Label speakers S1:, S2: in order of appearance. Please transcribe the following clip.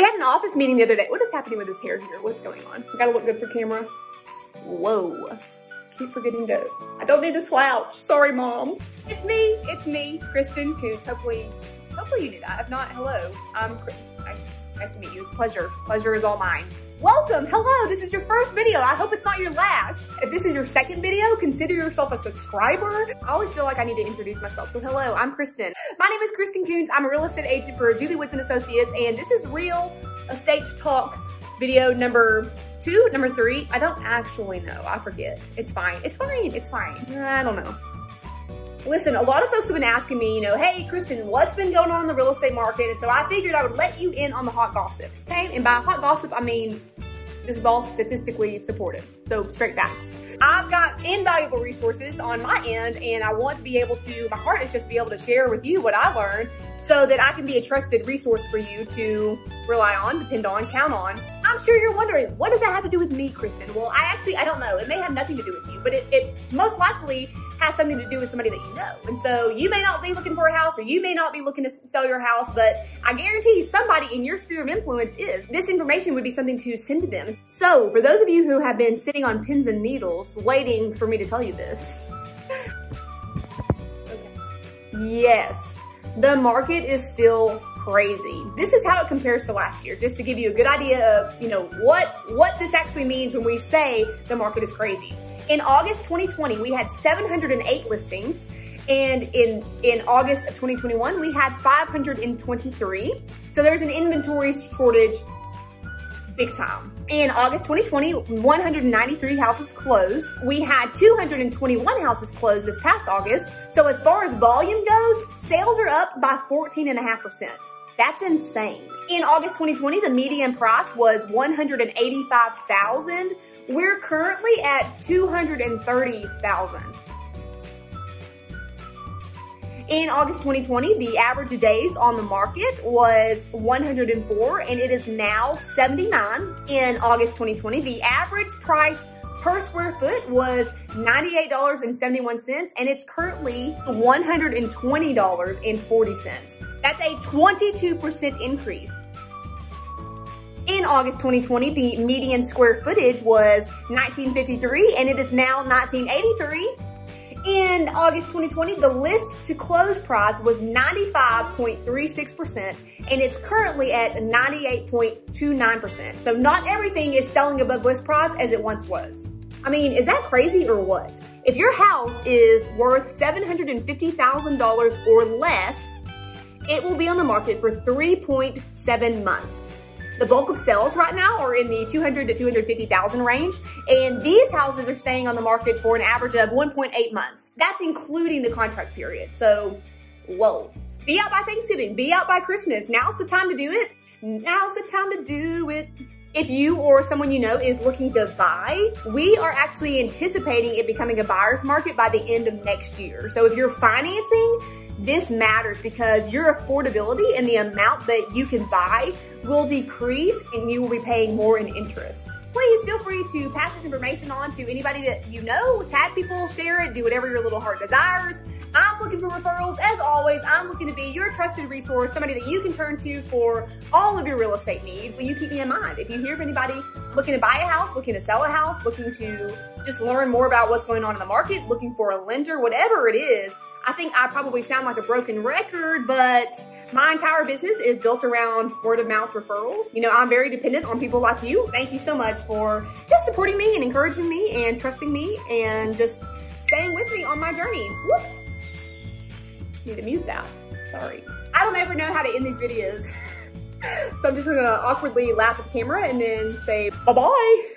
S1: We had an office meeting the other day. What is happening with his hair here? What's going on? I gotta look good for camera. Whoa. Keep forgetting to, I don't need to slouch. Sorry, mom. It's me, it's me, Kristin Koonce. Hopefully, hopefully you knew that. If not, hello. I'm, nice to meet you. It's pleasure. Pleasure is all mine. Welcome, hello, this is your first video. I hope it's not your last. If this is your second video, consider yourself a subscriber. I always feel like I need to introduce myself. So hello, I'm Kristin. My name is Kristin Koonce. I'm a real estate agent for Julie Woods and Associates, and this is Real Estate Talk video number two, number three. I don't actually know, I forget. It's fine, it's fine, it's fine. I don't know. Listen, a lot of folks have been asking me, you know, hey, Kristin, what's been going on in the real estate market? And so I figured I would let you in on the hot gossip, okay? And by hot gossip, I mean this is all statistically supported. So straight facts. I've got invaluable resources on my end and I want to be able to, my heart is just be able to share with you what I learned so that I can be a trusted resource for you to rely on, depend on, count on. I'm sure you're wondering, what does that have to do with me, Kristin? Well, I actually, I don't know. It may have nothing to do with you, but it, it most likely has something to do with somebody that you know. And so you may not be looking for a house or you may not be looking to sell your house, but I guarantee somebody in your sphere of influence is. This information would be something to send to them. So for those of you who have been sitting on pins and needles waiting for me to tell you this, okay. yes, the market is still crazy. This is how it compares to last year, just to give you a good idea of, you know, what, what this actually means when we say the market is crazy. In August 2020, we had 708 listings. And in, in August of 2021, we had 523. So there's an inventory shortage big time. In August 2020, 193 houses closed. We had 221 houses closed this past August. So as far as volume goes, sales are up by 14.5%. That's insane. In August 2020, the median price was 185,000 we're currently at 230,000. In August 2020, the average days on the market was 104 and it is now 79. In August 2020, the average price per square foot was $98.71 and it's currently $120.40. That's a 22% increase. In August 2020, the median square footage was 1953 and it is now 1983. In August 2020, the list to close price was 95.36% and it's currently at 98.29%. So not everything is selling above list price as it once was. I mean, is that crazy or what? If your house is worth $750,000 or less, it will be on the market for 3.7 months. The bulk of sales right now are in the 200 to 250,000 range. And these houses are staying on the market for an average of 1.8 months. That's including the contract period. So, whoa. Be out by Thanksgiving, be out by Christmas. Now's the time to do it. Now's the time to do it. If you or someone you know is looking to buy, we are actually anticipating it becoming a buyer's market by the end of next year. So if you're financing, this matters because your affordability and the amount that you can buy will decrease and you will be paying more in interest. Please feel free to pass this information on to anybody that you know, tag people, share it, do whatever your little heart desires. I'm looking for referrals. As always, I'm looking to be your trusted resource, somebody that you can turn to for all of your real estate needs. So you keep me in mind. If you hear of anybody looking to buy a house, looking to sell a house, looking to just learn more about what's going on in the market, looking for a lender, whatever it is, I think I probably sound like a broken record, but my entire business is built around word of mouth referrals. You know, I'm very dependent on people like you. Thank you so much for just supporting me and encouraging me and trusting me and just staying with me on my journey. Whoop. To mute that. Sorry. I don't ever know how to end these videos. so I'm just gonna awkwardly laugh at the camera and then say bye-bye.